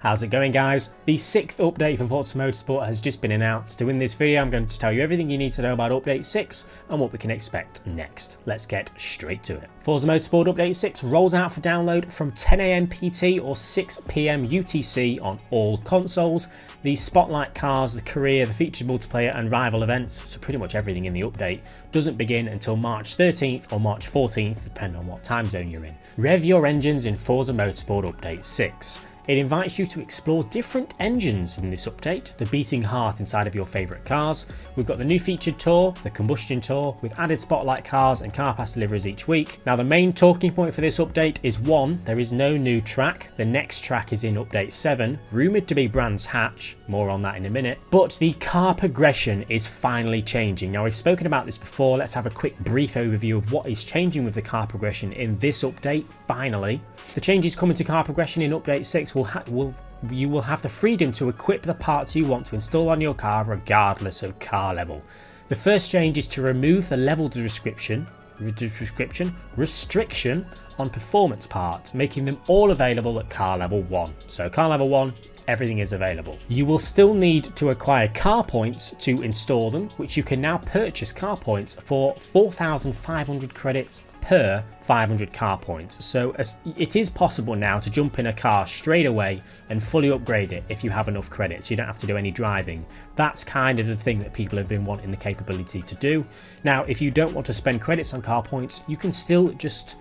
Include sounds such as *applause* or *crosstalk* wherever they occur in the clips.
How's it going guys? The sixth update for Forza Motorsport has just been announced. So in this video I'm going to tell you everything you need to know about update 6 and what we can expect next. Let's get straight to it. Forza Motorsport update 6 rolls out for download from 10am PT or 6pm UTC on all consoles. The Spotlight cars, the career, the featured multiplayer and rival events, so pretty much everything in the update, doesn't begin until March 13th or March 14th depending on what time zone you're in. Rev your engines in Forza Motorsport update 6. It invites you to explore different engines in this update, the beating heart inside of your favourite cars. We've got the new featured tour, the combustion tour, with added spotlight cars and car pass deliveries each week. Now, the main talking point for this update is one, there is no new track. The next track is in update 7, rumoured to be Brands Hatch, more on that in a minute. But the car progression is finally changing. Now, we've spoken about this before, let's have a quick brief overview of what is changing with the car progression in this update, finally. The changes coming to car progression in update 6 will, will you will have the freedom to equip the parts you want to install on your car regardless of car level. The first change is to remove the level description, description restriction on performance parts, making them all available at car level 1. So car level 1, everything is available. You will still need to acquire car points to install them, which you can now purchase car points for 4,500 credits per 500 car points. So it is possible now to jump in a car straight away and fully upgrade it if you have enough credits. You don't have to do any driving. That's kind of the thing that people have been wanting the capability to do. Now, if you don't want to spend credits on car points, you can still just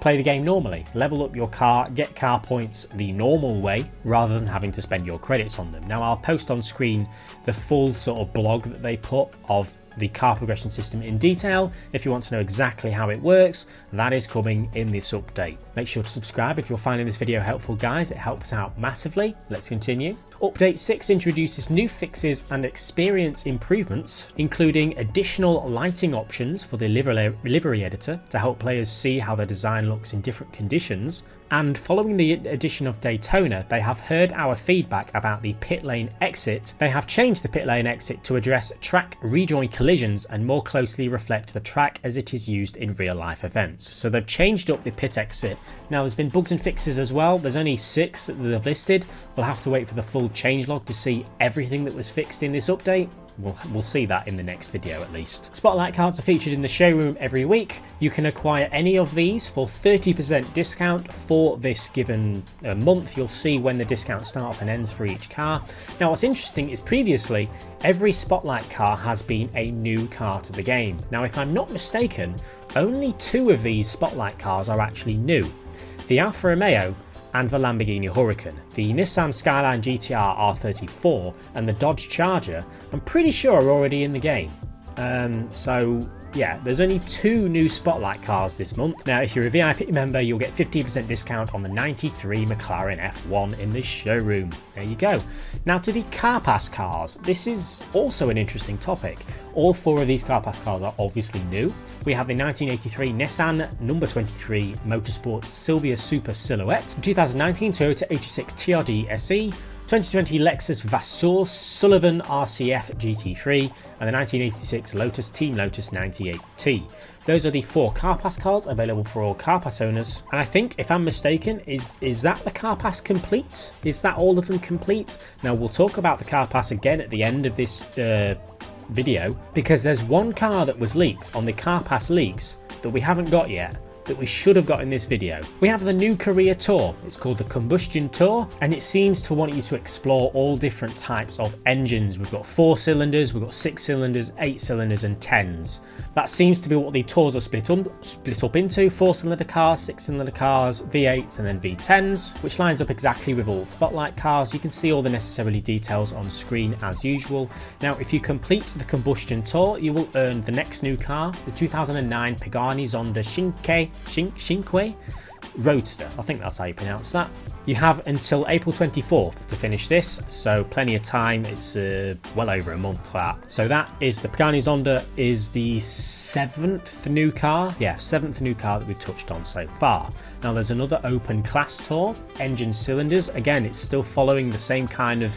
play the game normally. Level up your car, get car points the normal way rather than having to spend your credits on them. Now, I'll post on screen the full sort of blog that they put of the car progression system in detail. If you want to know exactly how it works, that is coming in this update. Make sure to subscribe if you're finding this video helpful, guys. It helps out massively. Let's continue. Update 6 introduces new fixes and experience improvements, including additional lighting options for the livery editor to help players see how their design looks in different conditions, and following the addition of Daytona, they have heard our feedback about the pit lane exit. They have changed the pit lane exit to address track rejoin collisions and more closely reflect the track as it is used in real life events. So they've changed up the pit exit. Now there's been bugs and fixes as well. There's only six that they've listed. We'll have to wait for the full changelog to see everything that was fixed in this update. We'll, we'll see that in the next video at least. Spotlight cards are featured in the showroom every week. You can acquire any of these for 30% discount for this given uh, month. You'll see when the discount starts and ends for each car. Now what's interesting is previously every Spotlight car has been a new car to the game. Now if I'm not mistaken, only two of these Spotlight cars are actually new. The Alfa Romeo and the Lamborghini Huracan. The Nissan Skyline GTR R34 and the Dodge Charger, I'm pretty sure are already in the game. Um, so yeah, there's only two new Spotlight cars this month. Now, if you're a VIP member, you'll get 15% discount on the 93 McLaren F1 in the showroom. There you go. Now, to the Car Pass cars, this is also an interesting topic. All four of these Car Pass cars are obviously new. We have the 1983 Nissan number 23 Motorsport Silvia Super Silhouette, 2019 Toyota 86 TRD SE, 2020 Lexus Vasser Sullivan RCF GT3 and the 1986 Lotus Team Lotus 98T. Those are the four CarPass cards available for all CarPass owners. And I think, if I'm mistaken, is is that the CarPass complete? Is that all of them complete? Now we'll talk about the CarPass again at the end of this uh, video because there's one car that was leaked on the CarPass leaks that we haven't got yet that we should have got in this video. We have the new career tour. It's called the Combustion Tour and it seems to want you to explore all different types of engines. We've got four cylinders, we've got six cylinders, eight cylinders and tens. That seems to be what the tours are split, un- split up into, four cylinder cars, six cylinder cars, V8s and then V10s, which lines up exactly with all Spotlight cars. You can see all the necessary details on screen as usual. Now if you complete the Combustion Tour, you will earn the next new car, the 2009 Pagani Zonda Shinke Shinque Roadster. I think that's how you pronounce that. You have until April 24th to finish this, so plenty of time. It's uh, well over a month that. So that is the Pagani Zonda is the seventh new car. Yeah, seventh new car that we've touched on so far. Now there's another open class tour, engine cylinders. Again, it's still following the same kind of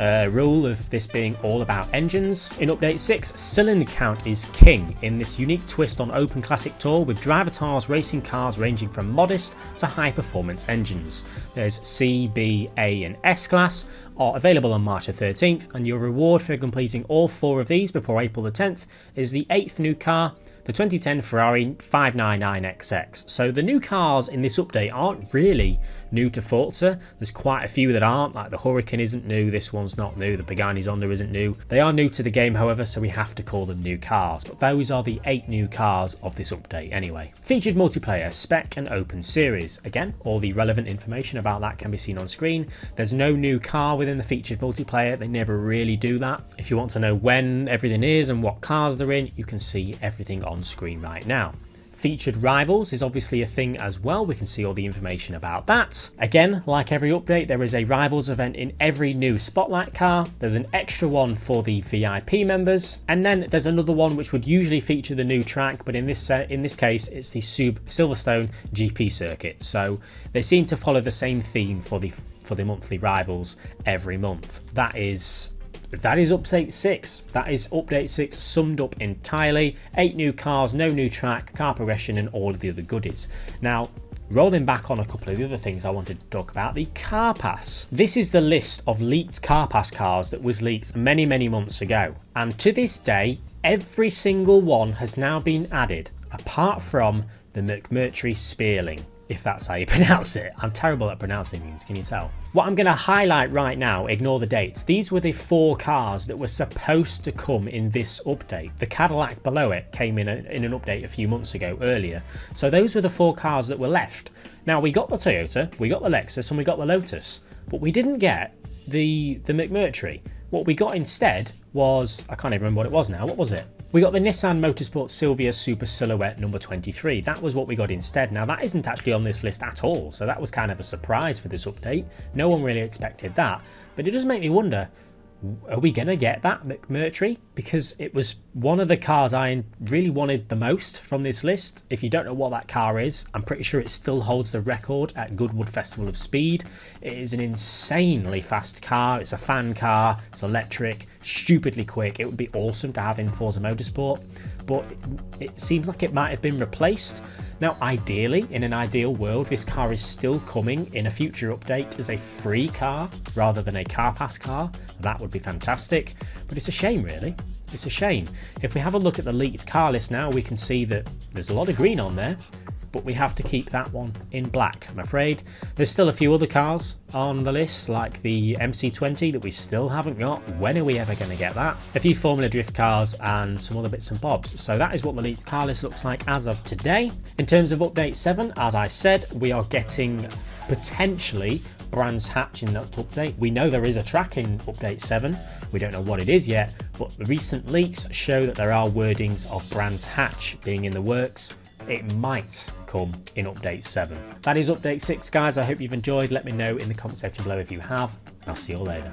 uh, rule of this being all about engines. In Update 6, cylinder count is king in this unique twist on Open Classic Tour with Drivatars racing cars ranging from modest to high performance engines. There's C, B, A, and S class are available on March the 13th, and your reward for completing all four of these before April the 10th is the eighth new car the 2010 Ferrari 599XX. So the new cars in this update aren't really new to Forza. There's quite a few that aren't, like the Huracan isn't new, this one's not new, the Pagani Zonda isn't new. They are new to the game, however, so we have to call them new cars. But those are the eight new cars of this update anyway. Featured multiplayer, spec and open series. Again, all the relevant information about that can be seen on screen. There's no new car within the featured multiplayer, they never really do that. If you want to know when everything is and what cars they're in, you can see everything on on screen right now. Featured rivals is obviously a thing as well. We can see all the information about that. Again, like every update, there is a rivals event in every new Spotlight car. There's an extra one for the VIP members, and then there's another one which would usually feature the new track, but in this uh, in this case, it's the Sub Silverstone GP circuit. So they seem to follow the same theme for the for the monthly rivals every month. That is that is update 6. That is update 6 summed up entirely. 8 new cars, no new track, car progression, and all of the other goodies. Now, Rolling back on a couple of the other things I wanted to talk about, the Car Pass. This is the list of leaked Car Pass cars that was leaked many, many months ago. And to this day, every single one has now been added, apart from the McMurtry Spéirling if that's how you *laughs* pronounce it. I'm terrible at pronouncing these, can you tell? What I'm going to highlight right now, ignore the dates, these were the four cars that were supposed to come in this update. The Cadillac below it came in, a, in an update a few months ago earlier. So those were the four cars that were left. Now we got the Toyota, we got the Lexus, and we got the Lotus, but we didn't get the, the McMurtry. What we got instead was, I can't even remember what it was now, what was it? We got the Nissan Motorsport Silvia Super Silhouette number 23. That was what we got instead. Now, that isn't actually on this list at all, so that was kind of a surprise for this update. No one really expected that. But it does make me wonder are we going to get that McMurtry? Because it was one of the cars I really wanted the most from this list. If you don't know what that car is, I'm pretty sure it still holds the record at Goodwood Festival of Speed. It is an insanely fast car. It's a fan car. It's electric, stupidly quick. It would be awesome to have in Forza Motorsport, but it seems like it might have been replaced. Now, ideally, in an ideal world, this car is still coming in a future update as a free car rather than a car pass car. That would be fantastic, but it's a shame, really. It's a shame. If we have a look at the leaked car list now, we can see that there's a lot of green on there, but we have to keep that one in black, I'm afraid. There's still a few other cars on the list, like the MC20 that we still haven't got. When are we ever going to get that? A few Formula Drift cars and some other bits and bobs. So that is what the leaked car list looks like as of today. In terms of Update 7, as I said, we are getting potentially Brands Hatch in that update. We know there is a track in Update 7. We don't know what it is yet, but recent leaks show that there are wordings of Brands Hatch being in the works it might come in update 7. That is update 6, guys. I hope you've enjoyed. Let me know in the comment section below if you have. I'll see you all later.